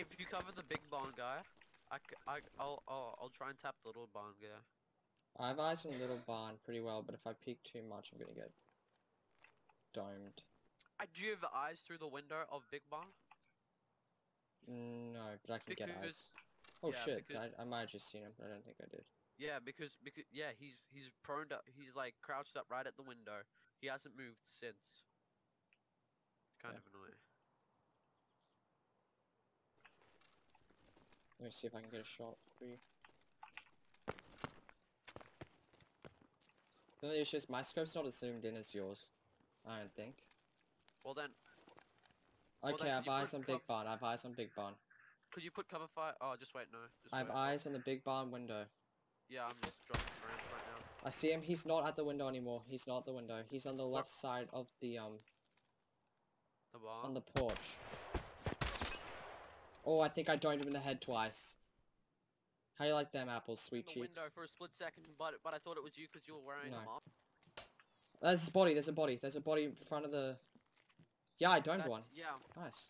if you cover the big barn guy, I, I, will I'll, I'll try and tap the little barn guy. I have eyes on Little Barn pretty well, but if I peek too much, I'm gonna get domed. I do you have eyes through the window of big barn? No, but I can get eyes. Oh yeah, shit, because- I, I might have just seen him, but I don't think I did. Yeah, because because yeah, he's he's prone to he's like crouched up right at the window. He hasn't moved since. It's kind Yeah. of annoying. Let me see if I can get a shot for you. The only issue is my scope's not as zoomed in as yours. I don't think. Well then, Well, Okay, then I eyes on Big Barn. I eyes on Big Barn. could you put cover fire? Oh, just wait, no. Just I have wait. eyes on the Big Barn window. Yeah, I'm just dropping frames right now. I see him. He's not at the window anymore. He's not at the window. He's on the left side of the um The barn. on the porch. Oh, I think I domed him in the head twice. How you like them apples, sweet cheeks? window for a split second, but but I thought it was you because you were wearing No. a mask. There's a body. There's a body. There's a body in front of the. Yeah, I That's, one. Yeah, Nice.